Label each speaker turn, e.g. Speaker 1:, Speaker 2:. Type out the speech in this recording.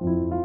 Speaker 1: you.